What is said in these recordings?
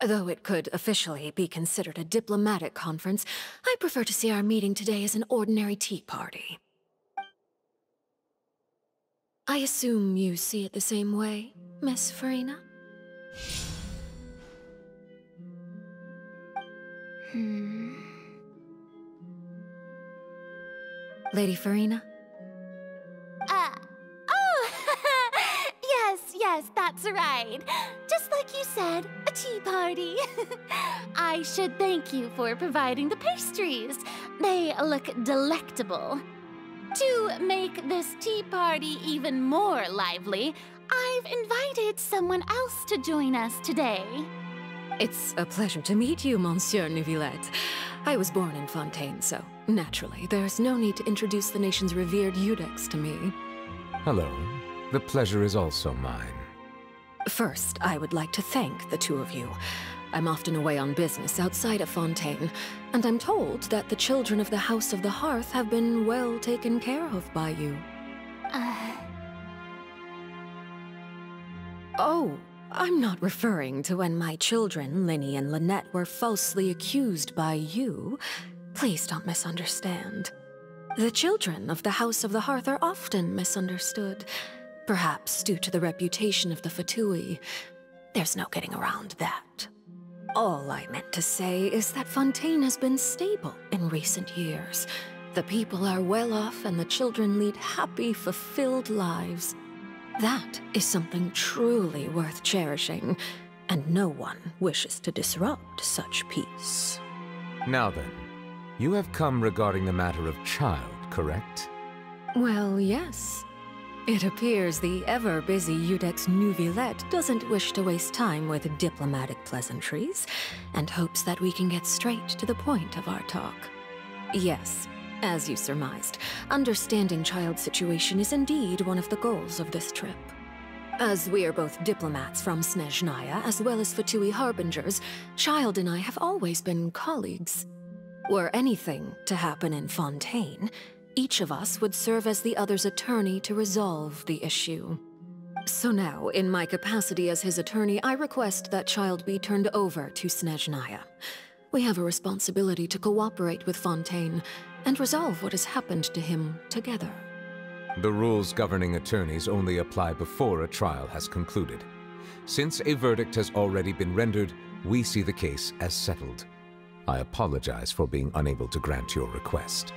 Though it could officially be considered a diplomatic conference, I prefer to see our meeting today as an ordinary tea party. I assume you see it the same way, Miss Furina? Hmm. Lady Furina? Yes, yes, that's right. Just like you said, a tea party. I should thank you for providing the pastries. They look delectable. To make this tea party even more lively, I've invited someone else to join us today. It's a pleasure to meet you, Monsieur Neuvillette. I was born in Fontaine, so naturally, there's no need to introduce the nation's revered Iudex to me. Hello. The pleasure is also mine. First, I would like to thank the two of you. I'm often away on business outside of Fontaine, and I'm told that the children of the House of the Hearth have been well taken care of by you. Uh... Oh, I'm not referring to when my children, Lyney and Lynette, were falsely accused by you. Please don't misunderstand. The children of the House of the Hearth are often misunderstood, perhaps due to the reputation of the Fatui. There's no getting around that. All I meant to say is that Fontaine has been stable in recent years. The people are well off and the children lead happy, fulfilled lives. That is something truly worth cherishing, and no one wishes to disrupt such peace. Now then, you have come regarding the matter of Childe, correct? Well, yes. It appears the ever-busy Iudex Neuvillette doesn't wish to waste time with diplomatic pleasantries, and hopes that we can get straight to the point of our talk. Yes, as you surmised, understanding Childe's situation is indeed one of the goals of this trip. As we are both diplomats from Snezhnaya as well as Fatui Harbingers, Childe and I have always been colleagues. Were anything to happen in Fontaine, each of us would serve as the other's attorney to resolve the issue. So now, in my capacity as his attorney, I request that Childe be turned over to Snezhnaya. We have a responsibility to cooperate with Fontaine and resolve what has happened to him together. The rules governing attorneys only apply before a trial has concluded. Since a verdict has already been rendered, we see the case as settled. I apologize for being unable to grant your request.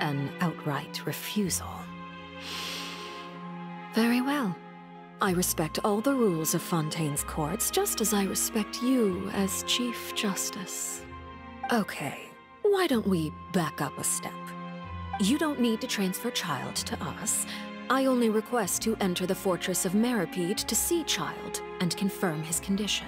An outright refusal. Very well. I respect all the rules of Fontaine's courts, just as I respect you as Chief Justice. Okay, why don't we back up a step? You don't need to transfer Childe to us. I only request to enter the Fortress of Meropide to see Childe and confirm his condition.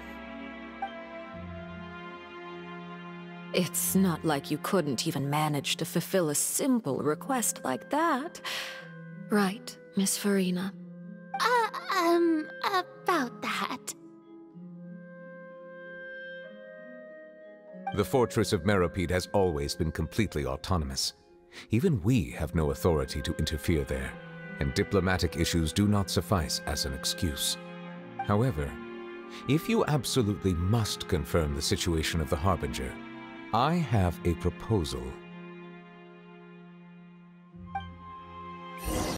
It's not like you couldn't even manage to fulfill a simple request like that. Right, Miss Furina? Uh, um, about that. The Fortress of Meropide has always been completely autonomous. Even we have no authority to interfere there, and diplomatic issues do not suffice as an excuse. However, if you absolutely must confirm the situation of the Harbinger, I have a proposal